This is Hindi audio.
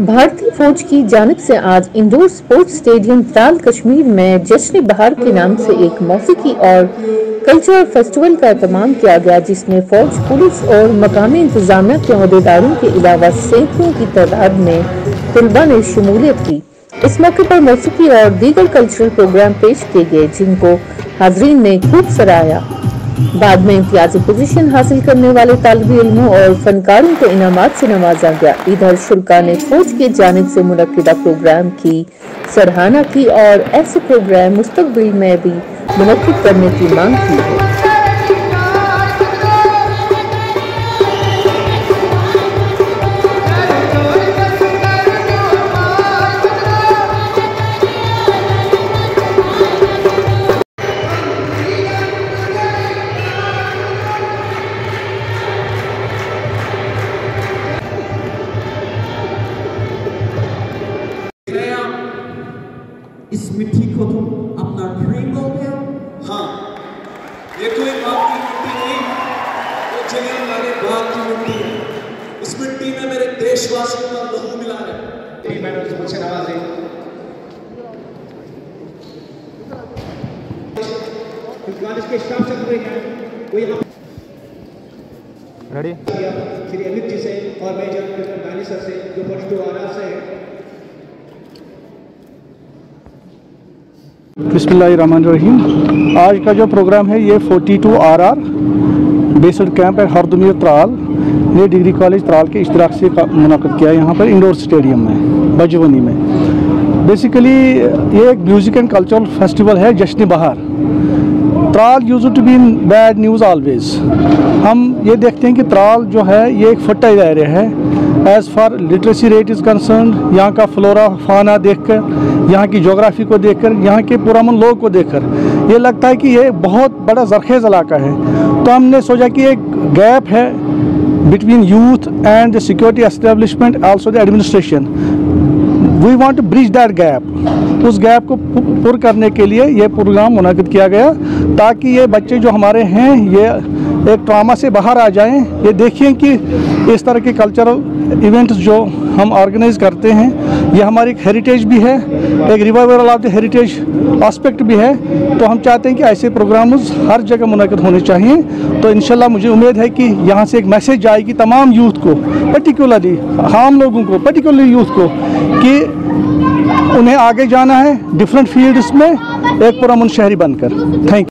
भारतीय फौज की जानब से आज indoor sports stadium Tral Kashmir में जश्न बहार के नाम से एक मौसीकी और कल्चरल फेस्टिवल का अहतमाम किया गया, जिसमें फौज, पुलिस और मकामी इंतजामिया के अहदेदारों के अलावा सैकड़ों की तादाद में तलबा ने शमूलियत की। इस मौके पर मौसीकी और दीगर कल्चरल प्रोग्राम पेश किए गए, जिनको हाजरीन ने खूब सराहाया बाद में इम्तियाजी पोजीशन हासिल करने वाले तालब इलमों और फनकारों को इनाम से नवाजा गया। इधर शुल्का ने फौज की जानब से मनदा प्रोग्राम की, सराहना की और ऐसे प्रोग्राम मुस्तबिल में भी मनद करने की मांग की है। मिट्टी को तुम अपना ड्रीम बोलते हो। हाँ ये कोई बाप की मिट्टी नहीं वो जगह वाले बाप की मिट्टी है। इस मिट्टी में मेरे देशवासियों का लहू मिला है। मैडम से मुझसे नवाजे कॉलेज के स्टाफ से जुड़े हैं वो यहाँ रेडी श्री अमित जी से और मेजर कर्नल दानी सर से जो फ़र्स्ट टू आरा से हैं। बिस्मिल्लाहिर्रहमानिर्रहीम। आज का जो प्रोग्राम है, ये 42 आर आर बेस्ड कैंप है हरदमीर त्राल। ने डिग्री कॉलेज त्राल के इश्तराक से मुनद किया यहाँ पर इंडोर स्टेडियम में, बजवनी में। बेसिकली, ये एक म्यूज़िक एंड कल्चरल फेस्टिवल है Jashn Bahar. Tral use to be in bad news always. हम ये देखते हैं कि त्राल जो है, ये एक फर्टाइल एरिया है। As far literacy rate is concern यहाँ का फ्लोरा फाना देखकर, यहाँ की जोग्राफ़ी को देख कर यहाँ के पुरान लोग को देख कर ये लगता है कि ये बहुत बड़ा जरखेज़ इलाका है। तो हमने सोचा कि एक गैप है between youth and the security establishment also the administration we want to bridge that gap उस गैप को पुर करने के लिए ये प्रोग्राम मुनद किया गया ताकि ये बच्चे जो हमारे हैं, ये एक ट्रामा से बाहर आ जाएँ। ये देखें कि इस तरह के कल्चरल इवेंट्स जो हम ऑर्गेनाइज करते हैं। ये हमारी एक हेरिटेज भी है, एक revival of the heritage aspect भी है। तो हम चाहते हैं कि ऐसे प्रोग्राम्स हर जगह मुनद होने चाहिए। तो इन मुझे उम्मीद है कि यहाँ से एक मैसेज जाएगी तमाम यूथ को पर्टिकुलरली आम लोगों को पर्टिकुलरली यूथ को, कि उन्हें आगे जाना है डिफरेंट फील्ड्स में, एक पुरमन शहरी बनकर। थैंक